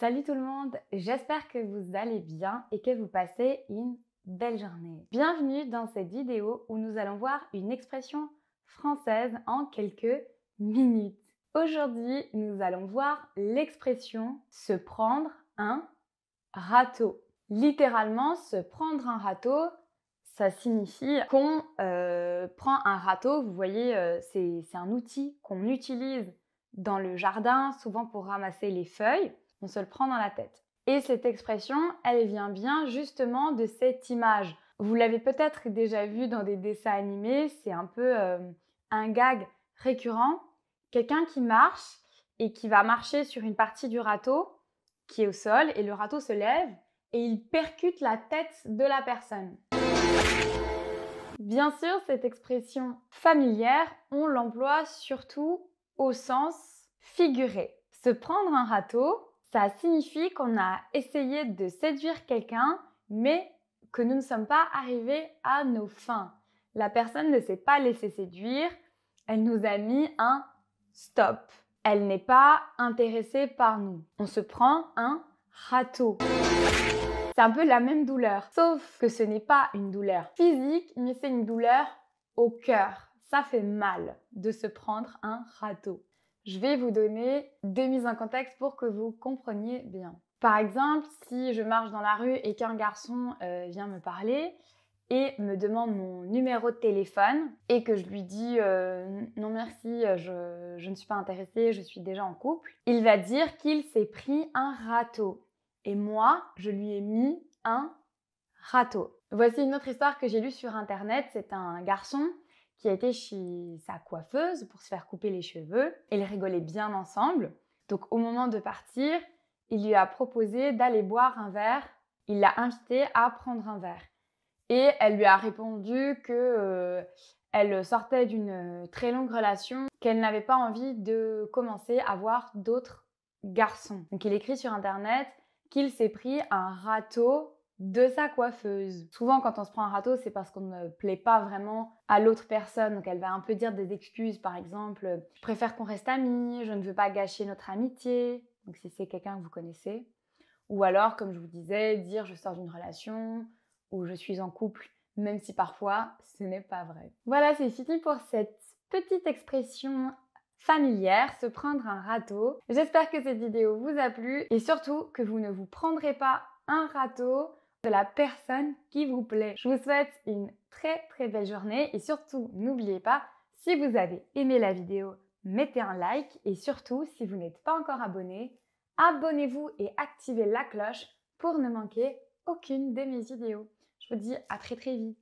Salut tout le monde, j'espère que vous allez bien et que vous passez une belle journée. Bienvenue dans cette vidéo où nous allons voir une expression française en quelques minutes. Aujourd'hui, nous allons voir l'expression se prendre un râteau. Littéralement, se prendre un râteau, ça signifie qu'on euh, prend un râteau. Vous voyez, euh, c'est un outil qu'on utilise dans le jardin, souvent pour ramasser les feuilles on se le prend dans la tête. Et cette expression, elle vient bien justement de cette image. Vous l'avez peut-être déjà vu dans des dessins animés, c'est un peu euh, un gag récurrent. Quelqu'un qui marche et qui va marcher sur une partie du râteau qui est au sol et le râteau se lève et il percute la tête de la personne. Bien sûr, cette expression familière, on l'emploie surtout au sens figuré. Se prendre un râteau, ça signifie qu'on a essayé de séduire quelqu'un, mais que nous ne sommes pas arrivés à nos fins. La personne ne s'est pas laissée séduire, elle nous a mis un stop. Elle n'est pas intéressée par nous. On se prend un râteau. C'est un peu la même douleur, sauf que ce n'est pas une douleur physique, mais c'est une douleur au cœur. Ça fait mal de se prendre un râteau je vais vous donner des mises en contexte pour que vous compreniez bien. Par exemple, si je marche dans la rue et qu'un garçon euh, vient me parler et me demande mon numéro de téléphone et que je lui dis euh, non merci, je, je ne suis pas intéressée, je suis déjà en couple, il va dire qu'il s'est pris un râteau. Et moi, je lui ai mis un râteau. Voici une autre histoire que j'ai lue sur internet. C'est un garçon qui été chez sa coiffeuse pour se faire couper les cheveux. Ils rigolaient bien ensemble. Donc au moment de partir, il lui a proposé d'aller boire un verre. Il l'a invité à prendre un verre. Et elle lui a répondu que euh, elle sortait d'une très longue relation, qu'elle n'avait pas envie de commencer à voir d'autres garçons. Donc il écrit sur internet qu'il s'est pris un râteau de sa coiffeuse. Souvent, quand on se prend un râteau, c'est parce qu'on ne plaît pas vraiment à l'autre personne. Donc, elle va un peu dire des excuses, par exemple, je préfère qu'on reste amis, je ne veux pas gâcher notre amitié. Donc, si c'est quelqu'un que vous connaissez. Ou alors, comme je vous disais, dire je sors d'une relation ou je suis en couple, même si parfois ce n'est pas vrai. Voilà, c'est fini pour cette petite expression familière, se prendre un râteau. J'espère que cette vidéo vous a plu et surtout que vous ne vous prendrez pas un râteau de la personne qui vous plaît. Je vous souhaite une très très belle journée et surtout n'oubliez pas, si vous avez aimé la vidéo, mettez un like et surtout si vous n'êtes pas encore abonné, abonnez-vous et activez la cloche pour ne manquer aucune de mes vidéos. Je vous dis à très très vite.